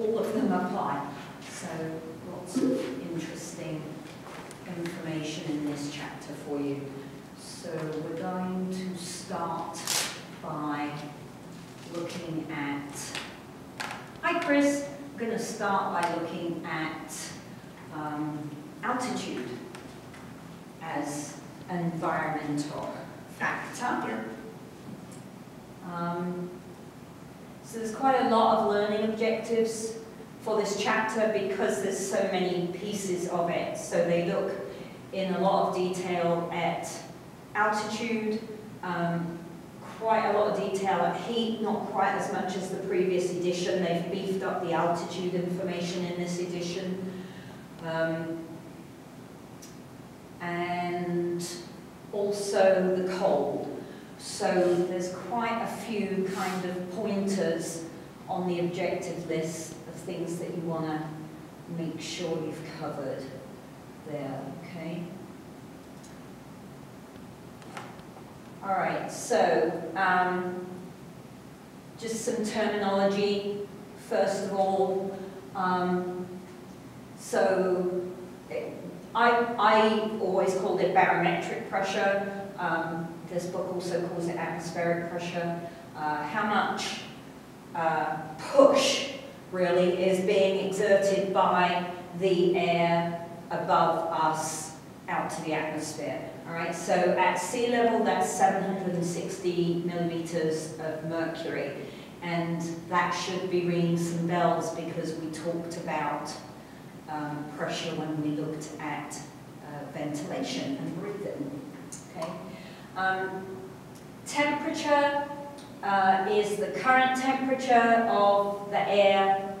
all of them apply. So lots of interesting information in this chapter for you. So we're going to start by looking at, hi Chris, I'm going to start by looking at um, altitude as an environmental factor. Um, so there's quite a lot of learning objectives for this chapter because there's so many pieces of it. So they look in a lot of detail at altitude, um, quite a lot of detail at heat, not quite as much as the previous edition. They've beefed up the altitude information in this edition. Um, and also the cold. So there's quite a few kind of pointers on the objective list of things that you want to make sure you've covered there, okay? All right, so um, just some terminology. First of all, um, so I, I always called it barometric pressure. Um, this book also calls it atmospheric pressure. Uh, how much uh, push really is being exerted by the air above us out to the atmosphere. All right, so at sea level, that's 760 millimeters of mercury. And that should be ringing some bells because we talked about um, pressure when we looked at uh, ventilation and breathing. Okay. Um, temperature uh, is the current temperature of the air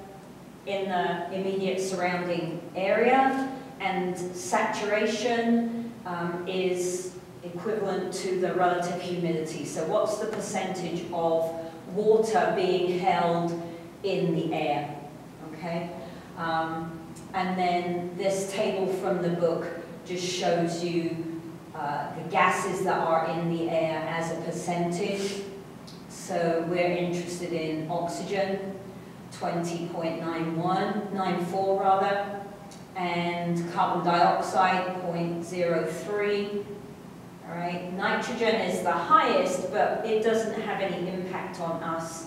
in the immediate surrounding area and saturation um, is equivalent to the relative humidity. So what's the percentage of water being held in the air? Okay, um, and then this table from the book just shows you uh, the gases that are in the air as a percentage. So we're interested in oxygen, 20.91, 94 rather, and carbon dioxide 0.03. All right, nitrogen is the highest, but it doesn't have any impact on us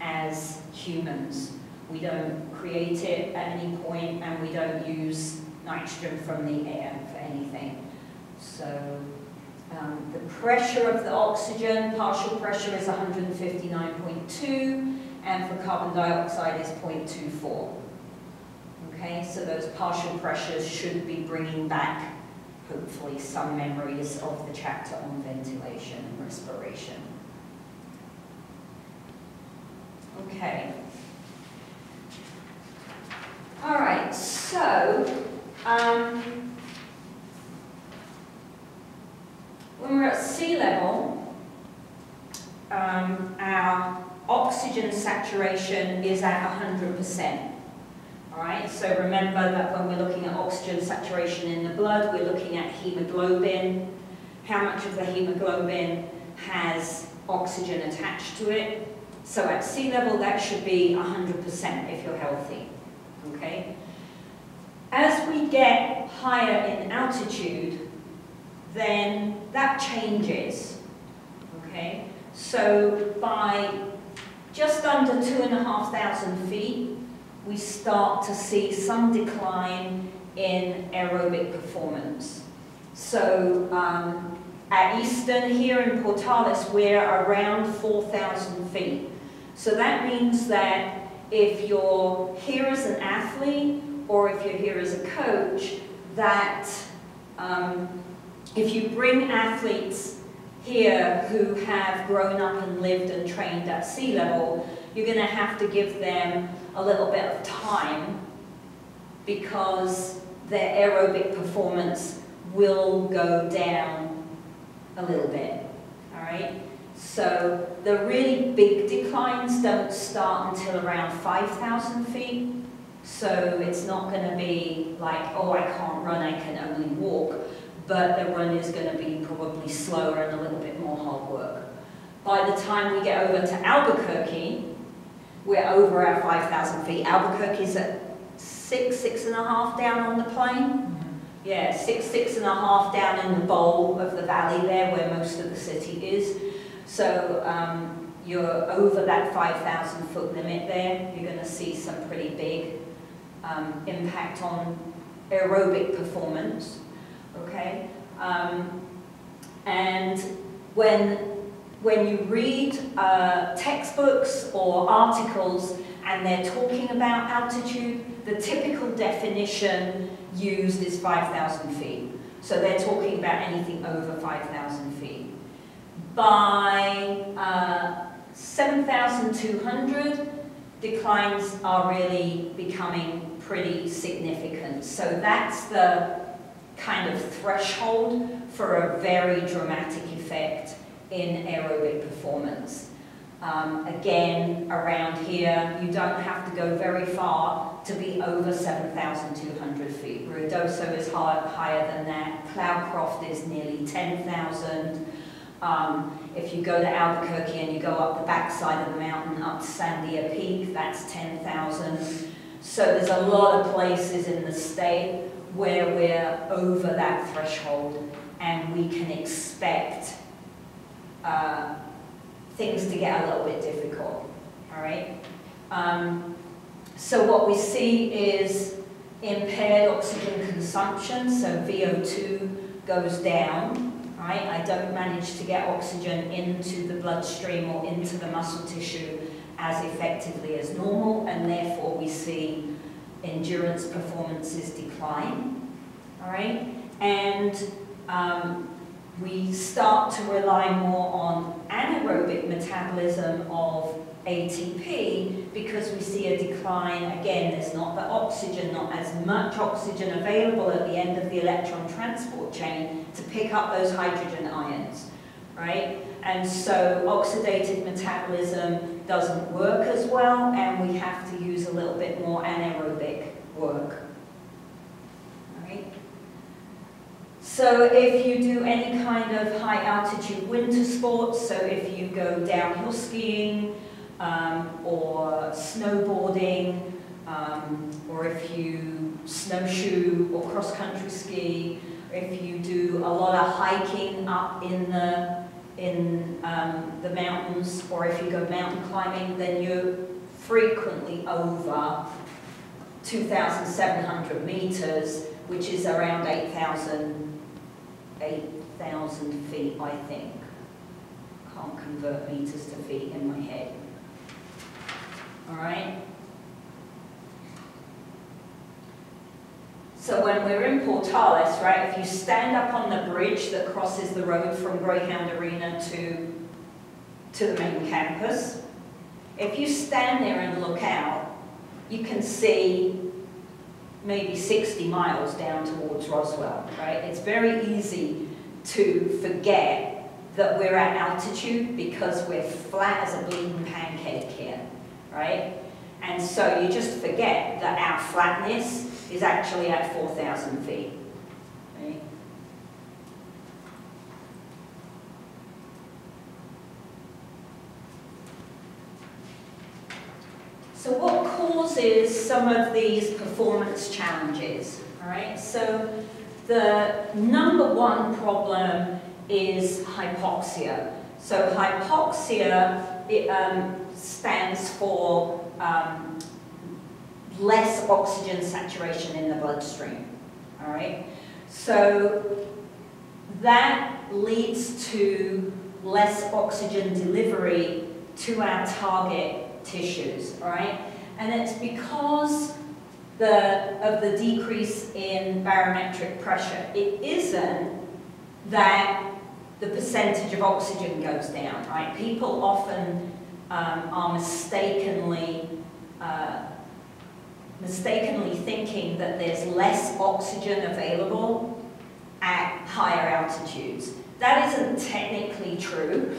as humans. We don't create it at any point, and we don't use nitrogen from the air for anything. So um, the pressure of the oxygen, partial pressure is 159.2, and for carbon dioxide is 0.24. Okay, so those partial pressures should be bringing back, hopefully, some memories of the chapter on ventilation and respiration. Okay. All right, so um, when we're at sea level, um, our oxygen saturation is at 100%. All right, so remember that when we're looking at oxygen saturation in the blood, we're looking at hemoglobin, how much of the hemoglobin has oxygen attached to it. So at sea level, that should be 100% if you're healthy, okay? As we get higher in altitude, then that changes, okay? So by just under two and a half thousand feet, we start to see some decline in aerobic performance. So um, at Eastern here in Portales, we're around 4,000 feet. So that means that if you're here as an athlete or if you're here as a coach, that um, if you bring athletes here who have grown up and lived and trained at sea level, you're going to have to give them a little bit of time because their aerobic performance will go down a little bit, all right? So the really big declines don't start until around 5,000 feet. So it's not going to be like, oh, I can't run, I can only walk. But the run is going to be probably slower and a little bit more hard work. By the time we get over to Albuquerque, we're over our 5,000 feet. Albuquerque's at six, six and a half down on the plain. Mm-hmm. Yeah, six, six and a half down in the bowl of the valley there where most of the city is. So um, you're over that 5,000 foot limit there. You're going to see some pretty big um, impact on aerobic performance. Okay? Um, and when, when you read uh, textbooks or articles and they're talking about altitude, the typical definition used is 5,000 feet. So they're talking about anything over 5,000 feet. By uh, 7,200, declines are really becoming pretty significant. So that's the kind of threshold for a very dramatic effect in aerobic performance. Um, again, around here, you don't have to go very far to be over 7,200 feet. Ruidoso is high, higher than that. Cloudcroft is nearly 10,000. Um, if you go to Albuquerque and you go up the backside of the mountain up to Sandia Peak, that's 10,000. So there's a lot of places in the state where we're over that threshold and we can expect uh, things to get a little bit difficult, all right? Um, so what we see is impaired oxygen consumption, so VO2 goes down, right? I don't manage to get oxygen into the bloodstream or into the muscle tissue as effectively as normal, and therefore we see endurance performances decline, all right? And um, we start to rely more on anaerobic metabolism of ATP because we see a decline, again, there's not the oxygen, not as much oxygen available at the end of the electron transport chain to pick up those hydrogen ions, right? And so oxidative metabolism doesn't work as well and we have to use a little bit more anaerobic work. So if you do any kind of high altitude winter sports, so if you go downhill skiing um, or snowboarding, um, or if you snowshoe or cross-country ski, if you do a lot of hiking up in the in um, the mountains, or if you go mountain climbing, then you're frequently over 2,700 meters, which is around 8,000 8,000 feet, I think. Can't convert meters to feet in my head. All right? So when we're in Portales, right, if you stand up on the bridge that crosses the road from Greyhound Arena to, to the main campus, if you stand there and look out, you can see maybe 60 miles down towards Roswell, right? It's very easy to forget that we're at altitude because we're flat as a bleeding pancake here, right? And so you just forget that our flatness is actually at 4,000 feet. So what causes some of these performance challenges? All right, so the number one problem is hypoxia. So hypoxia it, um, stands for um, less oxygen saturation in the bloodstream. All right, so that leads to less oxygen delivery to our target tissues, all right? And it's because the, of the decrease in barometric pressure. It isn't that the percentage of oxygen goes down, right? People often um, are mistakenly uh, mistakenly thinking that there's less oxygen available at higher altitudes. That isn't technically true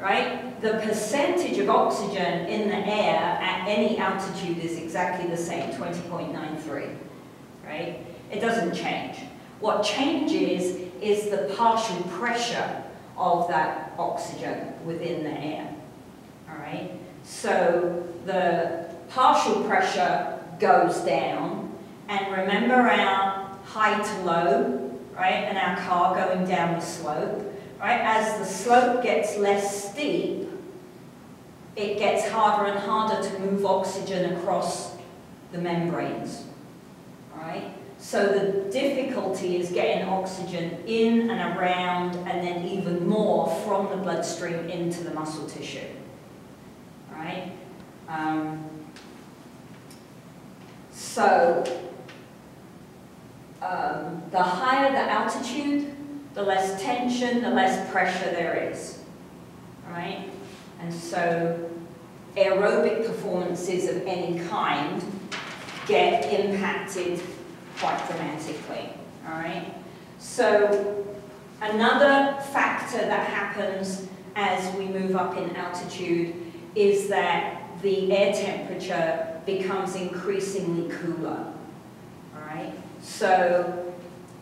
right? The percentage of oxygen in the air at any altitude is exactly the same, 20.93, right? It doesn't change. What changes is the partial pressure of that oxygen within the air, all right? So the partial pressure goes down, and remember our high to low, right, and our car going down the slope, right? As the slope gets less steep, it gets harder and harder to move oxygen across the membranes, right? So the difficulty is getting oxygen in and around and then even more from the bloodstream into the muscle tissue, right? Um, so um, the higher the altitude, the less tension, the less pressure there is, right? And so aerobic performances of any kind get impacted quite dramatically, all right? So another factor that happens as we move up in altitude is that the air temperature becomes increasingly cooler, all right? So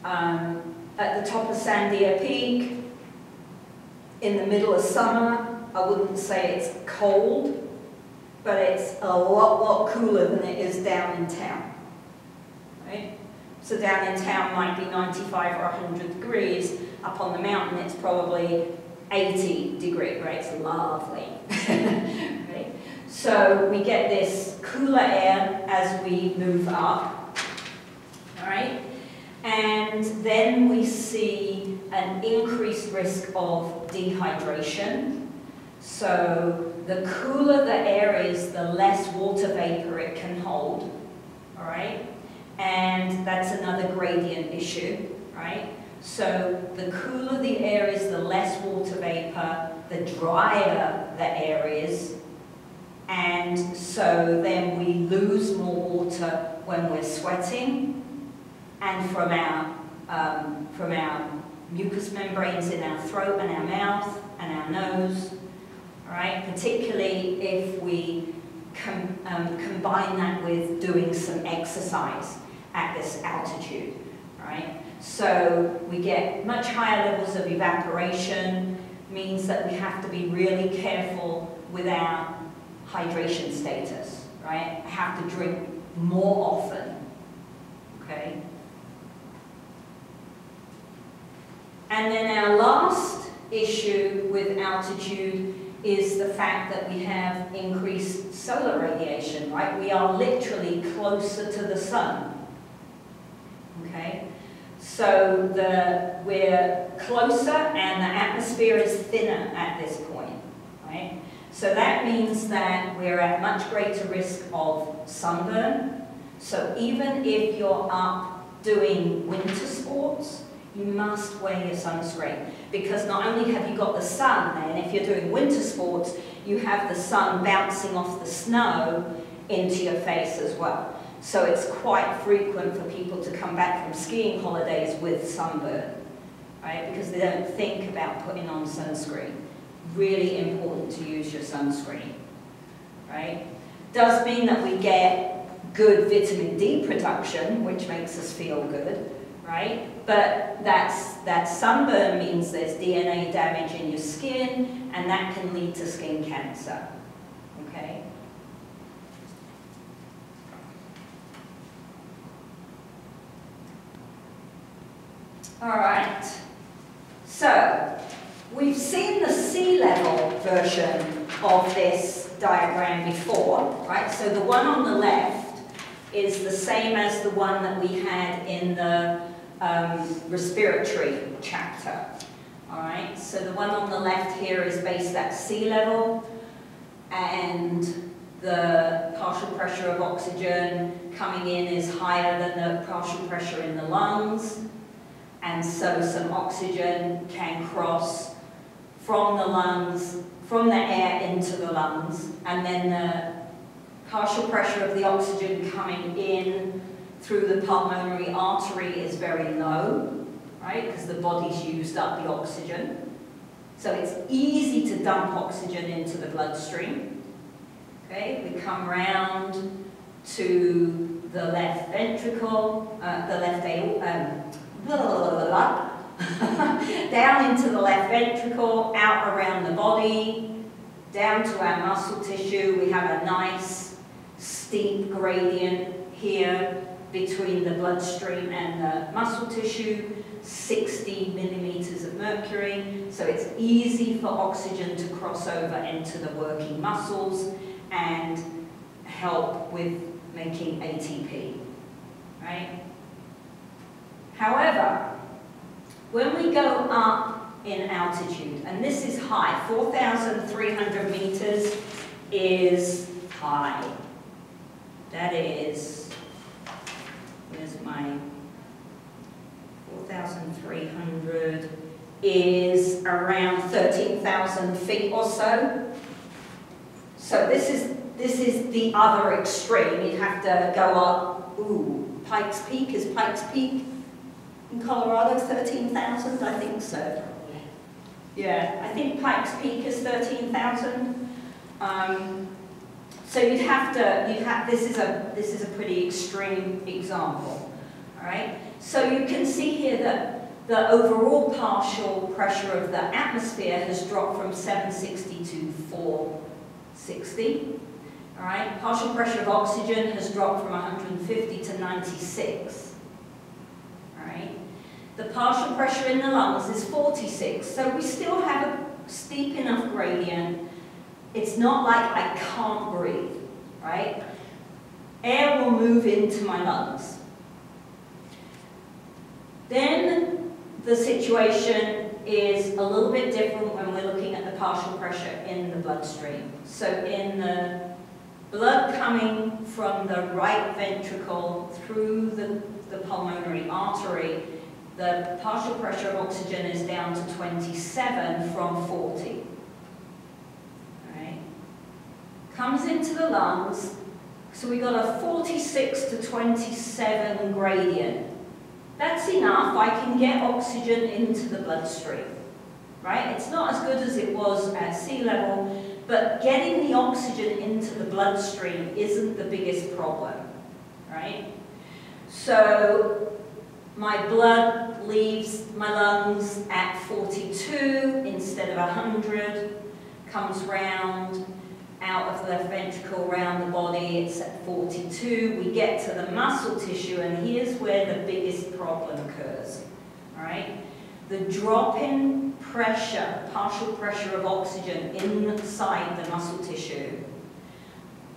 um, at the top of Sandia Peak, in the middle of summer, I wouldn't say it's cold, but it's a lot, lot cooler than it is down in town. Right? So down in town might be 95 or 100 degrees. Up on the mountain, it's probably 80 degree, right? It's lovely. right? So we get this cooler air as we move up, all right? And then we see an increased risk of dehydration. So the cooler the air is, the less water vapor it can hold, all right? And that's another gradient issue, right? So the cooler the air is, the less water vapor, the drier the air is, and so then we lose more water when we're sweating, and from our, um, from our mucous membranes in our throat and our mouth and our nose, right? Particularly if we com um, combine that with doing some exercise at this altitude, right? So we get much higher levels of evaporation, means that we have to be really careful with our hydration status, right? I have to drink more often, okay? And then our last issue with altitude is the fact that we have increased solar radiation, right? We are literally closer to the sun, okay? So the, we're closer and the atmosphere is thinner at this point, right? So that means that we're at much greater risk of sunburn. So even if you're up doing winter sports, you must wear your sunscreen because not only have you got the sun and if you're doing winter sports, you have the sun bouncing off the snow into your face as well. So it's quite frequent for people to come back from skiing holidays with sunburn, right? Because they don't think about putting on sunscreen. Really important to use your sunscreen, right? Does mean that we get good vitamin D production, which makes us feel good, right? But that's, that sunburn means there's DNA damage in your skin, and that can lead to skin cancer, okay? All right, so we've seen the sea level version of this diagram before, right? So the one on the left is the same as the one that we had in the um, respiratory chapter. All right, so the one on the left here is based at sea level, and the partial pressure of oxygen coming in is higher than the partial pressure in the lungs and so some oxygen can cross from the lungs, from the air into the lungs, and then the partial pressure of the oxygen coming in through the pulmonary artery is very low, right, because the body's used up the oxygen. So it's easy to dump oxygen into the bloodstream. Okay, we come round to the left ventricle, uh, the left um, down into the left ventricle, out around the body, down to our muscle tissue. We have a nice steep gradient here between the bloodstream and the muscle tissue, 60 millimeters of mercury. So it's easy for oxygen to cross over into the working muscles and help with making ATP, right? However, when we go up in altitude, and this is high, 4,300 meters is high. That is, where's my 4,300 is around 13,000 feet or so. So this is this is the other extreme. You'd have to go up. Ooh, Pikes Peak is Pikes Peak in Colorado 13,000. I think so. Yeah, I think Pikes Peak is 13,000. Um, so you'd have to, you have, this is a, this is a pretty extreme example, all right? So you can see here that the overall partial pressure of the atmosphere has dropped from 760 to 460, all right? Partial pressure of oxygen has dropped from 150 to 96, all right? The partial pressure in the lungs is 46, so we still have a steep enough gradient it's not like I can't breathe, right? Air will move into my lungs. Then the situation is a little bit different when we're looking at the partial pressure in the bloodstream. So in the blood coming from the right ventricle through the, the pulmonary artery, the partial pressure of oxygen is down to 27 from 40 comes into the lungs, so we've got a 46 to 27 gradient. That's enough, I can get oxygen into the bloodstream, right? It's not as good as it was at sea level, but getting the oxygen into the bloodstream isn't the biggest problem, right? So my blood leaves my lungs at 42 instead of 100, comes round, out of the ventricle around the body, it's at 42. We get to the muscle tissue, and here's where the biggest problem occurs. All right? The drop in pressure, partial pressure of oxygen inside the muscle tissue.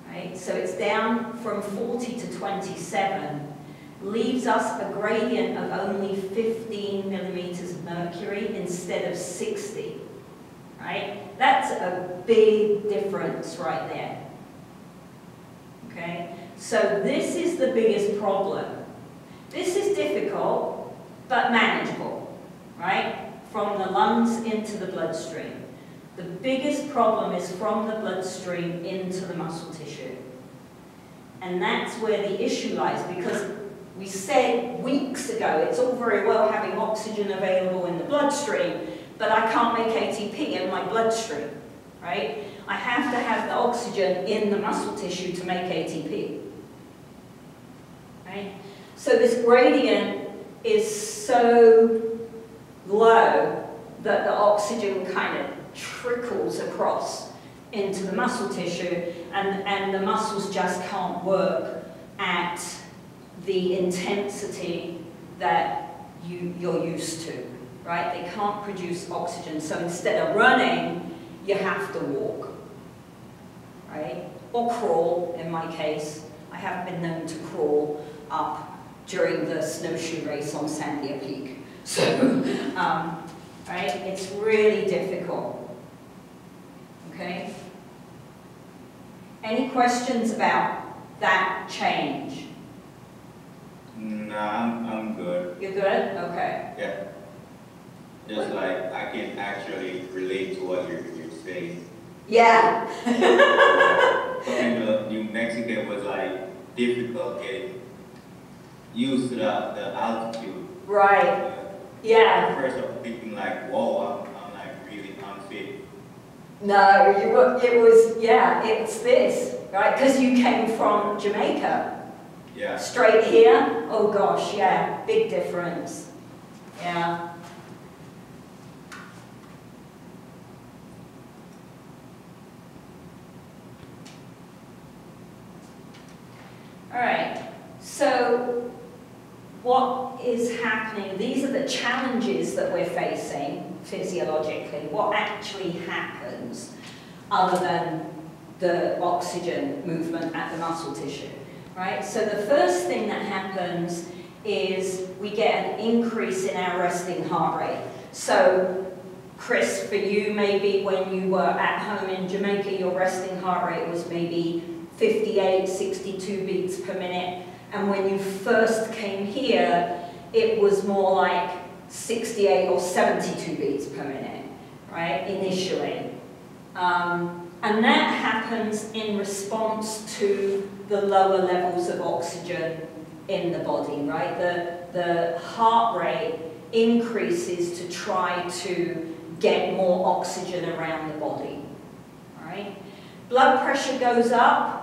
Right? So it's down from 40 to 27, leaves us a gradient of only 15 millimeters of mercury instead of 60 right? That's a big difference right there. Okay? So this is the biggest problem. This is difficult, but manageable, right? From the lungs into the bloodstream. The biggest problem is from the bloodstream into the muscle tissue. And that's where the issue lies, because we said weeks ago, it's all very well having oxygen available in the bloodstream, but I can't make ATP in my bloodstream, right? I have to have the oxygen in the muscle tissue to make ATP, right? So this gradient is so low that the oxygen kind of trickles across into the muscle tissue and, and the muscles just can't work at the intensity that you, you're used to right? They can't produce oxygen. So instead of running, you have to walk, right? Or crawl, in my case. I have been known to crawl up during the snowshoe race on Sandia Peak. So, um, right, it's really difficult, okay? Any questions about that change? No, I'm, I'm good. You're good? Okay. Yeah. Just like I can actually relate to what you're, you're saying. Yeah. Talking to New Mexico was like difficult getting used to the, the altitude. Right. Yeah. First I'm thinking like, whoa, I'm, I'm like really unfit. No, you were, it was, yeah, it's this, right? Because you came from Jamaica. Yeah. Straight here, oh gosh, yeah, big difference. Yeah. So what is happening, these are the challenges that we're facing physiologically, what actually happens other than the oxygen movement at the muscle tissue, right? So the first thing that happens is we get an increase in our resting heart rate. So Chris, for you, maybe when you were at home in Jamaica, your resting heart rate was maybe 58, 62 beats per minute. And when you first came here, it was more like 68 or 72 beats per minute, right, initially. Um, and that happens in response to the lower levels of oxygen in the body, right? The, the heart rate increases to try to get more oxygen around the body, right? Blood pressure goes up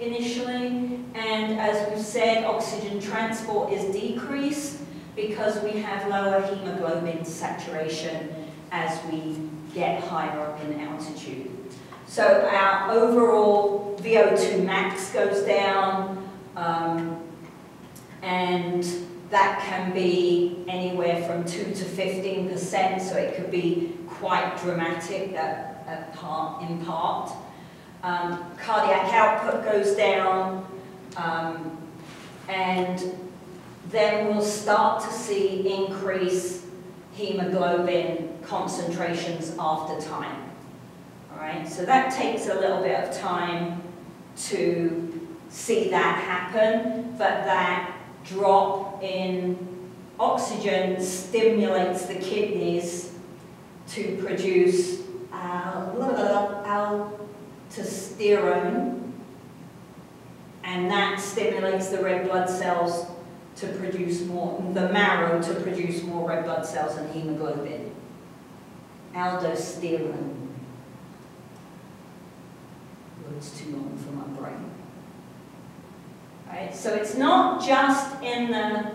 initially, and as we've said, oxygen transport is decreased because we have lower hemoglobin saturation as we get higher up in altitude. So our overall VO2 max goes down, um, and that can be anywhere from 2 to 15%, so it could be quite dramatic at, at part, in part. Um, cardiac output goes down, um, and then we'll start to see increased hemoglobin concentrations after time. All right, so that takes a little bit of time to see that happen, but that drop in oxygen stimulates the kidneys to produce aldosterone, and that stimulates the red blood cells to produce more, the marrow to produce more red blood cells and hemoglobin. Aldosterone. Word's too long for my brain. Right? So it's not just in the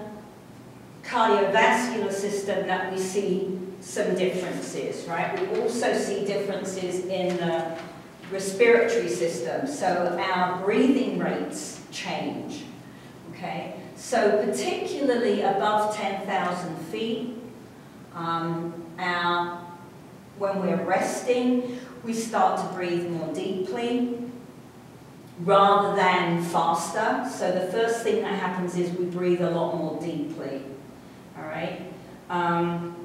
cardiovascular system that we see some differences, right? We also see differences in the respiratory system. So our breathing rates change, okay? So particularly above 10,000 feet, um, our, when we're resting, we start to breathe more deeply rather than faster. So the first thing that happens is we breathe a lot more deeply. All right. Um,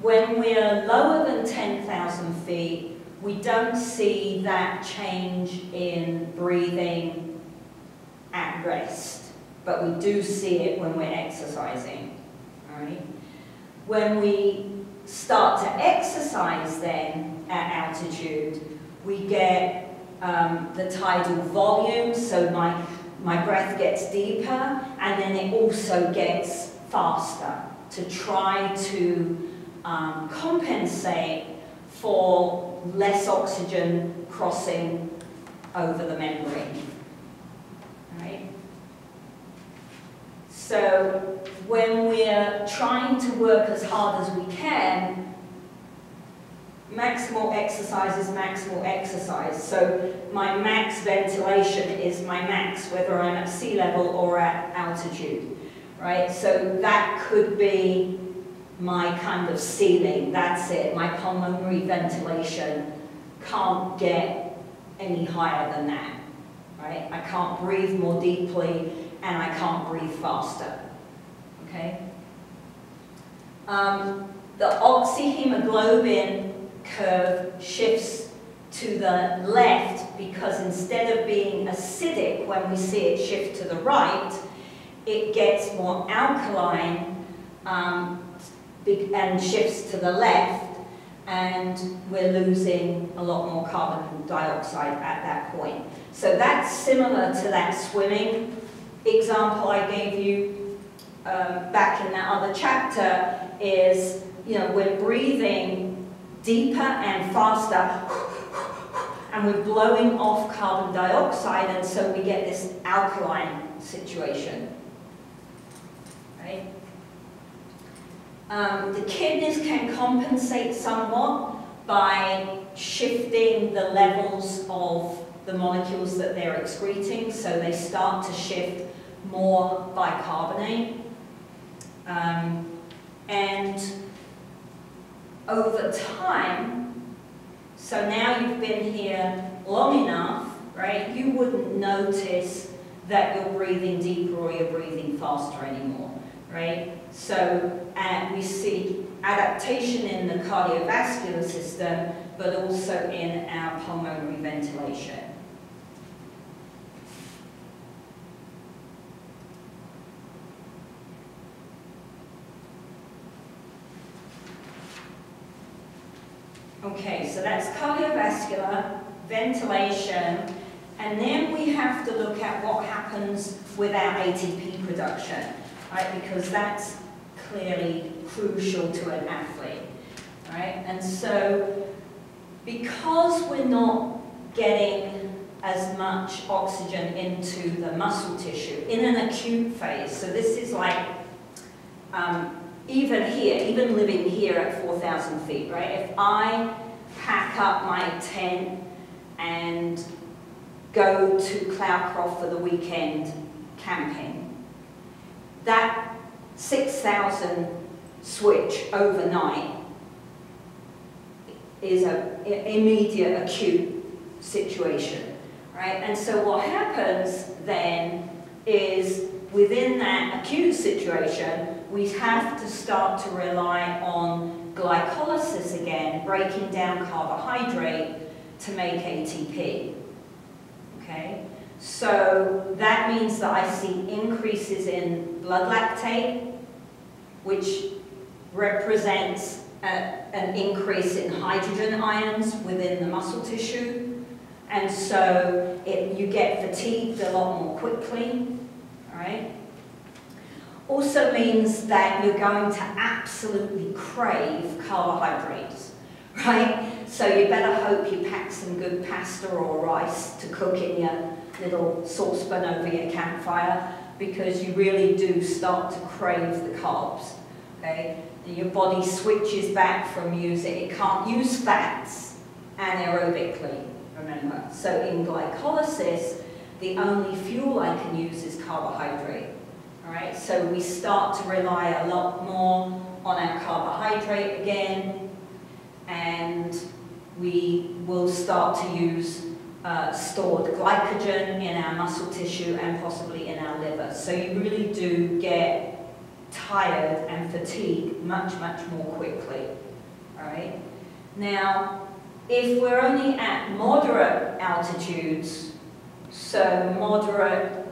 when we're lower than 10,000 feet, we don't see that change in breathing at rest, but we do see it when we're exercising. All right. When we start to exercise then at altitude, we get um, the tidal volume, so my, my breath gets deeper, and then it also gets faster to try to um, compensate for less oxygen crossing over the membrane. Right? So when we're trying to work as hard as we can, maximal exercise is maximal exercise. So my max ventilation is my max, whether I'm at sea level or at altitude, right? So that could be my kind of ceiling, that's it. My pulmonary ventilation can't get any higher than that, right? I can't breathe more deeply and I can't breathe faster, okay? Um, the oxyhemoglobin curve shifts to the left because instead of being acidic when we see it shift to the right, it gets more alkaline um, and shifts to the left and we're losing a lot more carbon dioxide at that point. So that's similar to that swimming example I gave you um, back in that other chapter is, you know, we're breathing deeper and faster, and we're blowing off carbon dioxide, and so we get this alkaline situation. Right? Um, the kidneys can compensate somewhat by shifting the levels of the molecules that they're excreting, so they start to shift more bicarbonate. Um, and over time, so now you've been here long enough, right, you wouldn't notice that you're breathing deeper or you're breathing faster anymore, right? So uh, we see adaptation in the cardiovascular system, but also in our pulmonary ventilation. Okay, so that's cardiovascular, ventilation, and then we have to look at what happens with our ATP production, right? Because that's clearly crucial to an athlete, right? And so because we're not getting as much oxygen into the muscle tissue in an acute phase, so this is like um, even here, even living here at 4,000 feet, right? If I pack up my tent and go to Cloudcroft for the weekend camping, that 6,000 switch overnight is an immediate acute situation, right? And so what happens then is within that acute situation, we have to start to rely on glycolysis again, breaking down carbohydrate to make ATP. Okay? So that means that I see increases in blood lactate, which represents a, an increase in hydrogen ions within the muscle tissue. And so it, you get fatigued a lot more quickly, right? also means that you're going to absolutely crave carbohydrates, right? So you better hope you pack some good pasta or rice to cook in your little saucepan over your campfire because you really do start to crave the carbs, okay? Your body switches back from using, it can't use fats anaerobically, remember. So in glycolysis, the only fuel I can use is carbohydrate. All right, so we start to rely a lot more on our carbohydrate again, and we will start to use uh, stored glycogen in our muscle tissue and possibly in our liver. So you really do get tired and fatigued much, much more quickly. All right. Now, if we're only at moderate altitudes, so moderate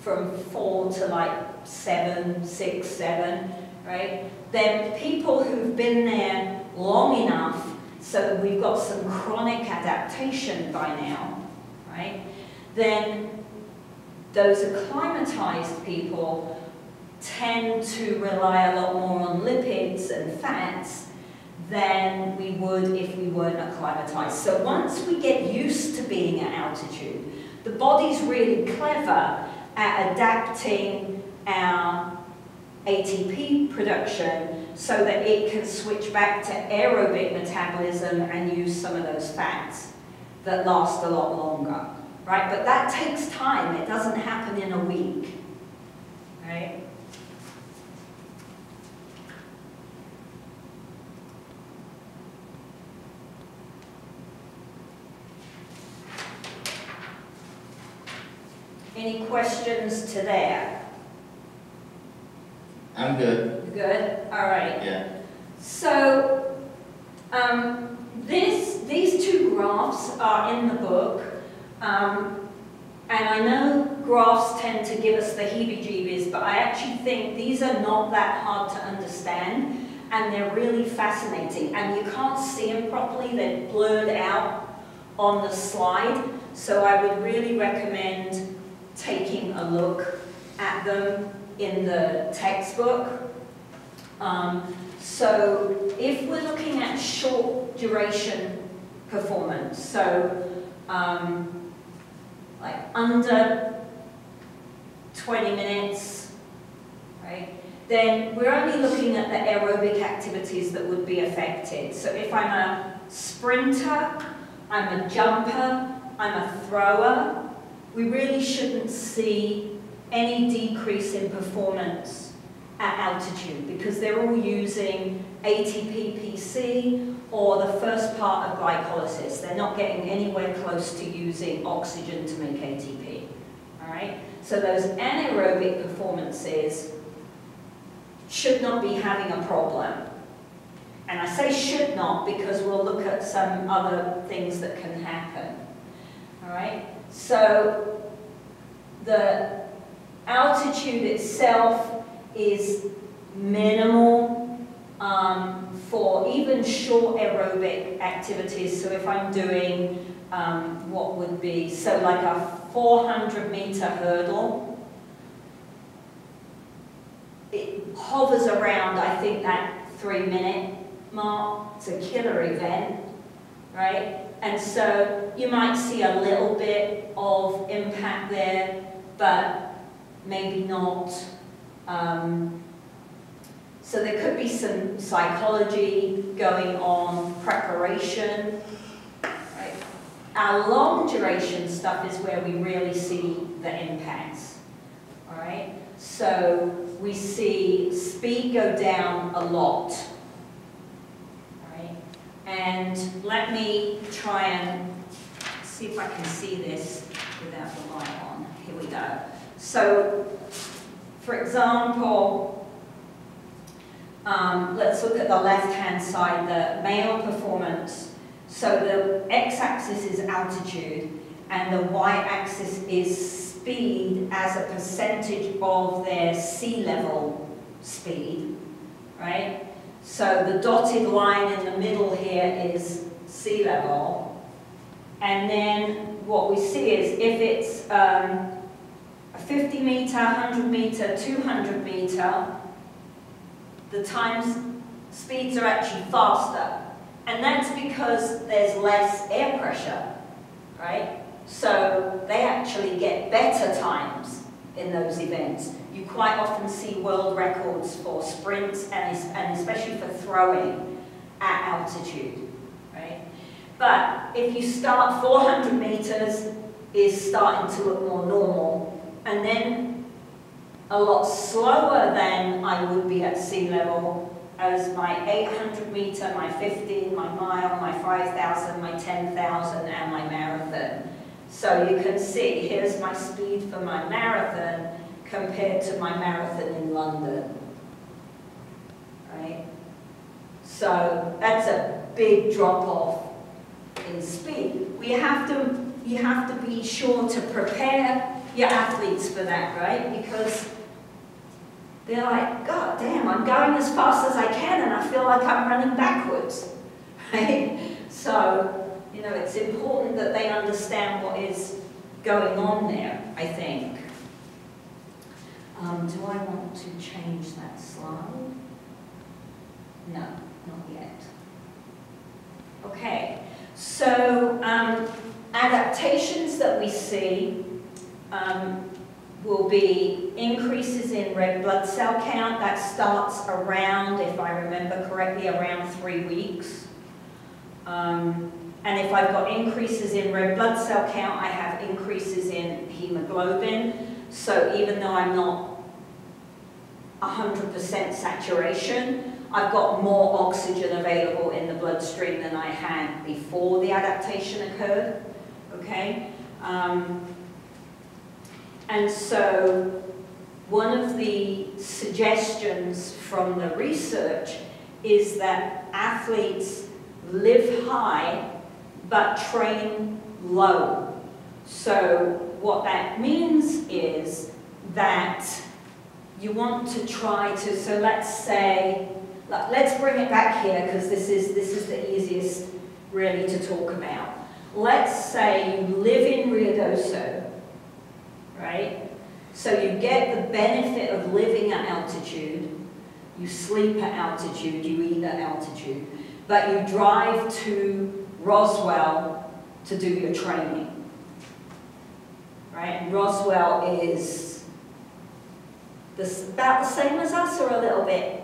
from four to like seven, six, seven, right? Then people who've been there long enough so we've got some chronic adaptation by now, right? Then those acclimatized people tend to rely a lot more on lipids and fats than we would if we weren't acclimatized. So once we get used to being at altitude, the body's really clever at adapting our ATP production so that it can switch back to aerobic metabolism and use some of those fats that last a lot longer, right? But that takes time. It doesn't happen in a week, right? Any questions to that? I'm good. Good, all right. Yeah. So, um, this, these two graphs are in the book, um, and I know graphs tend to give us the heebie-jeebies, but I actually think these are not that hard to understand, and they're really fascinating. And you can't see them properly, they're blurred out on the slide, so I would really recommend taking a look at them in the textbook. Um, so if we're looking at short duration performance, so um, like under 20 minutes, right, then we're only looking at the aerobic activities that would be affected. So if I'm a sprinter, I'm a jumper, I'm a thrower, we really shouldn't see any decrease in performance at altitude because they're all using ATP-PC or the first part of glycolysis. They're not getting anywhere close to using oxygen to make ATP. All right? So those anaerobic performances should not be having a problem. And I say should not because we'll look at some other things that can happen. All right? So the altitude itself is minimal um, for even short aerobic activities. So if I'm doing um, what would be, so like a 400 meter hurdle, it hovers around, I think, that three minute mark. It's a killer event, right? And so you might see a little bit of impact there, but maybe not. Um, so there could be some psychology going on, preparation. Right? Our long duration stuff is where we really see the impacts. All right? So we see speed go down a lot. Right? And let me try and see if I can see this without the light on. Here we go. So, for example, um, let's look at the left-hand side, the male performance. So the x-axis is altitude, and the y-axis is speed as a percentage of their sea level speed, right? So the dotted line in the middle here is sea level. And then what we see is if it's um, a 50 meter, 100 meter, 200 meter, the times speeds are actually faster. And that's because there's less air pressure, right? So they actually get better times in those events. You quite often see world records for sprints and, and especially for throwing at altitude, right? But if you start 400 meters is starting to look more normal and then a lot slower than I would be at sea level as my 800 meter, my 15, my mile, my 5,000, my 10,000 and my marathon. So you can see, here's my speed for my marathon compared to my marathon in London. Right? So that's a big drop off in speed. We have to, you have to be sure to prepare your athletes for that, right? Because they're like, God damn, I'm going as fast as I can and I feel like I'm running backwards, right? So you know, it's important that they understand what is going on there, I think. Um, do I want to change that slide? No, not yet. Okay, so um, adaptations that we see um, will be increases in red blood cell count. That starts around, if I remember correctly, around three weeks. Um, and if I've got increases in red blood cell count, I have increases in hemoglobin. So even though I'm not 100% saturation, I've got more oxygen available in the bloodstream than I had before the adaptation occurred. Okay? Um, and so one of the suggestions from the research is that athletes live high but train low. So what that means is that you want to try to, so let's say, let's bring it back here because this is, this is the easiest really to talk about. Let's say you live in Ruidoso, right? So you get the benefit of living at altitude, you sleep at altitude, you eat at altitude, but you drive to Roswell to do your training. Right? And Roswell is this, about the same as us or a little bit.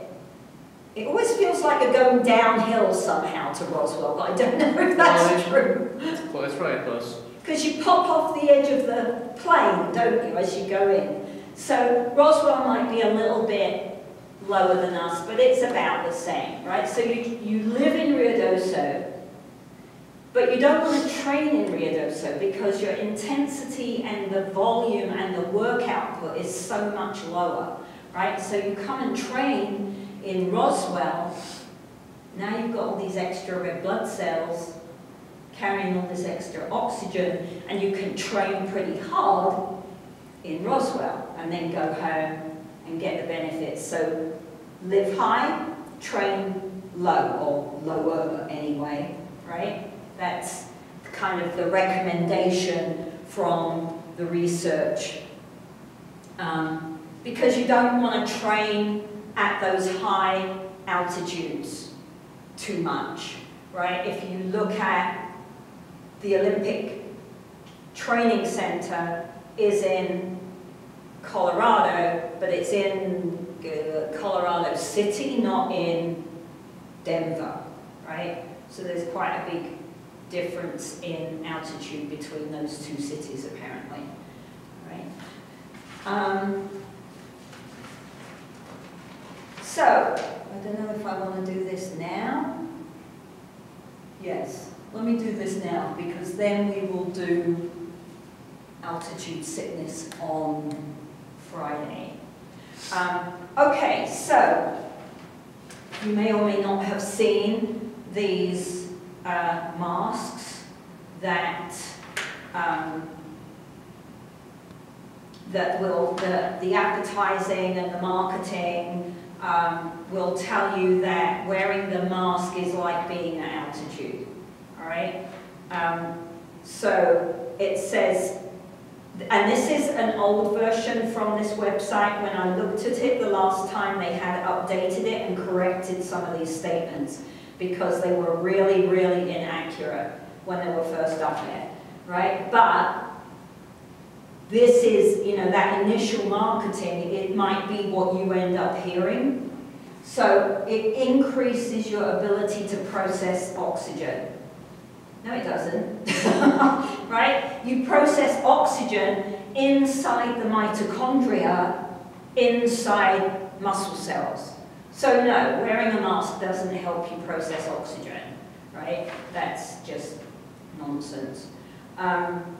It always feels like you're going downhill somehow to Roswell, but I don't know if that's true. It's close, right close. Because you pop off the edge of the plain, don't you, as you go in. So Roswell might be a little bit lower than us, but it's about the same, right? So you, you live in Rio Ruidoso, but you don't want to train in Rio Ruidoso because your intensity and the volume and the work output is so much lower, right? So you come and train in Roswell, now you've got all these extra red blood cells carrying all this extra oxygen, and you can train pretty hard in Roswell and then go home and get the benefits. So live high, train low, or lower anyway, right? That's kind of the recommendation from the research. Um, because you don't want to train at those high altitudes too much, right? If you look at the Olympic Training Center is in Colorado, but it's in uh, Colorado City, not in Denver, right? So there's quite a big difference in altitude between those two cities, apparently, right? Um, so, I don't know if I want to do this now. Yes, let me do this now because then we will do altitude sickness on Friday. Um, okay, so you may or may not have seen these uh, masks that um, that will the, the advertising and the marketing um, will tell you that wearing the mask is like being at altitude. Right. Um, so it says and this is an old version from this website. When I looked at it the last time, they had updated it and corrected some of these statements because they were really, really inaccurate when they were first up there, right? But this is, you know, that initial marketing, it might be what you end up hearing. So it increases your ability to process oxygen. No, it doesn't. right? You process oxygen inside the mitochondria, inside muscle cells. So no, wearing a mask doesn't help you process oxygen, right? That's just nonsense. Um,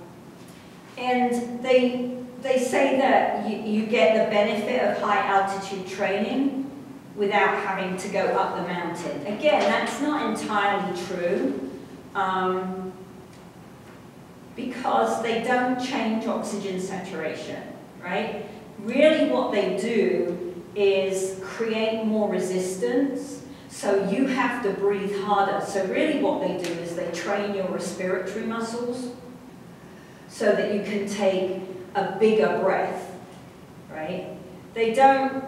and they, they say that you, you get the benefit of high altitude training without having to go up the mountain. Again, that's not entirely true um, because they don't change oxygen saturation, right? Really what they do is create more resistance, so you have to breathe harder. So really what they do is they train your respiratory muscles so that you can take a bigger breath, right? They don't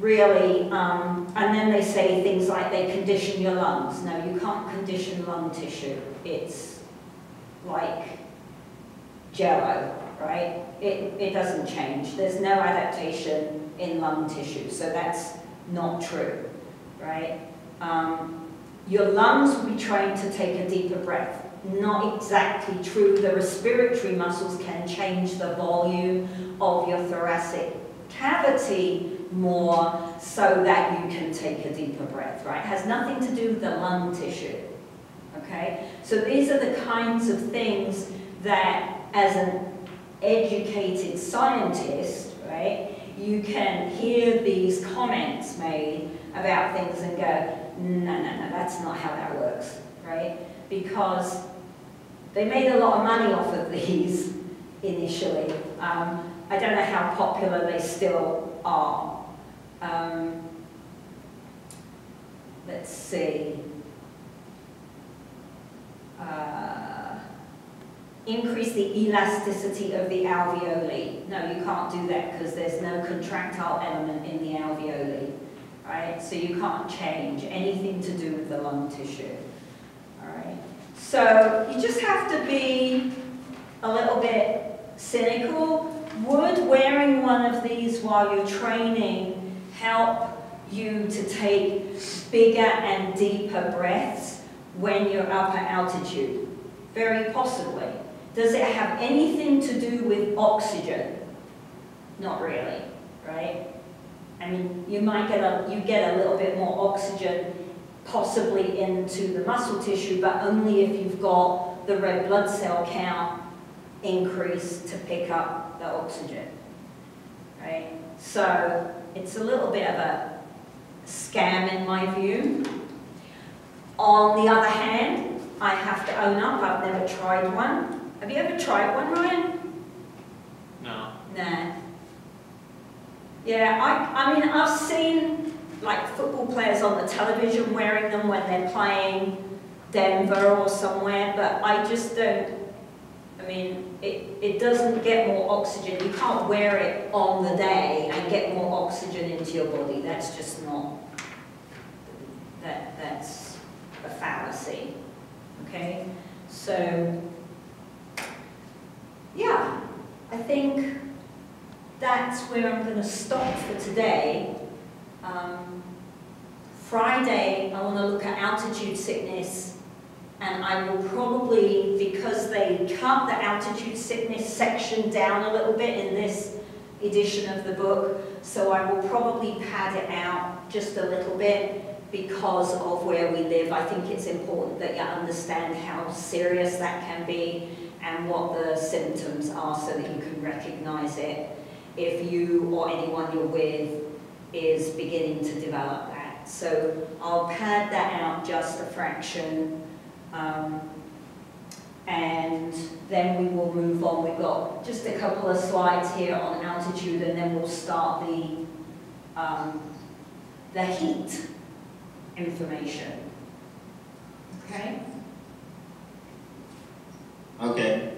really, um, and then they say things like they condition your lungs. No, you can't condition lung tissue. It's like jello, right? It, it doesn't change. There's no adaptation in lung tissue, so that's not true, right? Um, your lungs will be trained to take a deeper breath. Not exactly true. The respiratory muscles can change the volume of your thoracic cavity more so that you can take a deeper breath, right? It has nothing to do with the lung tissue, okay? So these are the kinds of things that as an educated scientist, right, you can hear these comments made about things and go, no, no, no, that's not how that works, right? Because they made a lot of money off of these initially. Um, I don't know how popular they still are, um, let's see. Uh, increase the elasticity of the alveoli. No, you can't do that because there's no contractile element in the alveoli, right? So you can't change anything to do with the lung tissue, all right? So you just have to be a little bit cynical. Would wearing one of these while you're training help you to take bigger and deeper breaths when you're up at altitude? Very possibly. Does it have anything to do with oxygen? Not really, right? I mean, you might get a, you get a little bit more oxygen possibly into the muscle tissue, but only if you've got the red blood cell count increase to pick up oxygen, right? So it's a little bit of a scam in my view. On the other hand, I have to own up, I've never tried one. Have you ever tried one, Ryan? No. Nah. Yeah, I, I mean, I've seen like football players on the television wearing them when they're playing Denver or somewhere, but I just don't, I mean, it, it doesn't get more oxygen. You can't wear it on the day and get more oxygen into your body. That's just not, that, that's a fallacy, okay? So, yeah, I think that's where I'm going to stop for today. Um, Friday, I want to look at altitude sickness, and I will probably, because they cut the altitude sickness section down a little bit in this edition of the book, so I will probably pad it out just a little bit because of where we live. I think it's important that you understand how serious that can be and what the symptoms are so that you can recognize it if you or anyone you're with is beginning to develop that. So I'll pad that out just a fraction um, and then we will move on. We've got just a couple of slides here on altitude and then we'll start the, um, the heat information. Okay? Okay.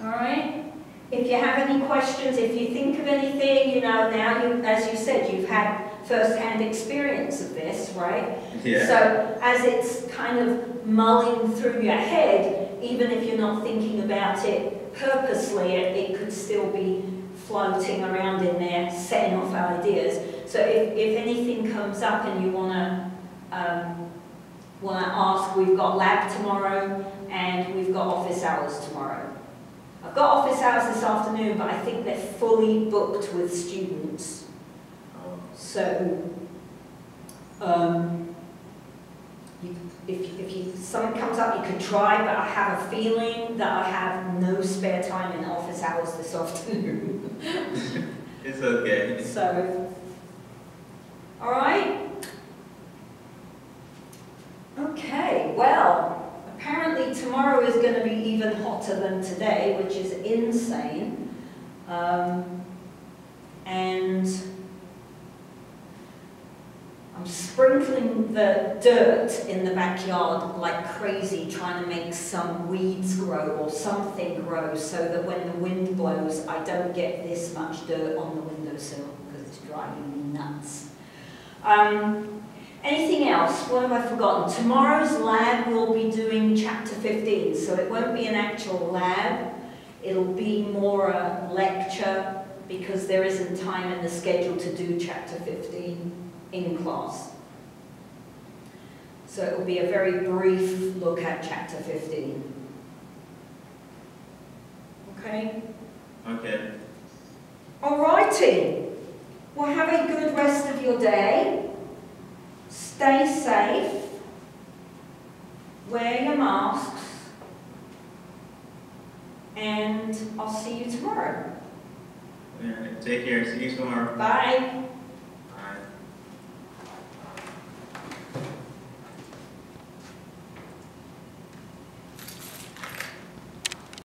All right? If you have any questions, if you think of anything, you know, now you, as you said, you've had first-hand experience of this, right? Yeah. So as it's kind of mulling through your head, even if you're not thinking about it purposely, it, it could still be floating around in there, setting off ideas. So if, if anything comes up and you want to um, want to ask, we've got lab tomorrow and we've got office hours tomorrow. I've got office hours this afternoon, but I think they're fully booked with students. So, um, you, if, if you, something comes up, you can try, but I have a feeling that I have no spare time in office hours this afternoon. It's okay. So, all right. Okay, well, apparently tomorrow is going to be even hotter than today, which is insane. Um, and I'm the dirt in the backyard like crazy, trying to make some weeds grow or something grow so that when the wind blows, I don't get this much dirt on the windowsill because it's driving me nuts. Um, anything else? What have I forgotten? Tomorrow's lab will be doing chapter 15, so it won't be an actual lab. It'll be more a lecture because there isn't time in the schedule to do chapter 15 in class. So it will be a very brief look at chapter 15. Okay? Okay. Alrighty. Well, have a good rest of your day. Stay safe. Wear your masks. And I'll see you tomorrow. Yeah, Take care. See you tomorrow. Bye.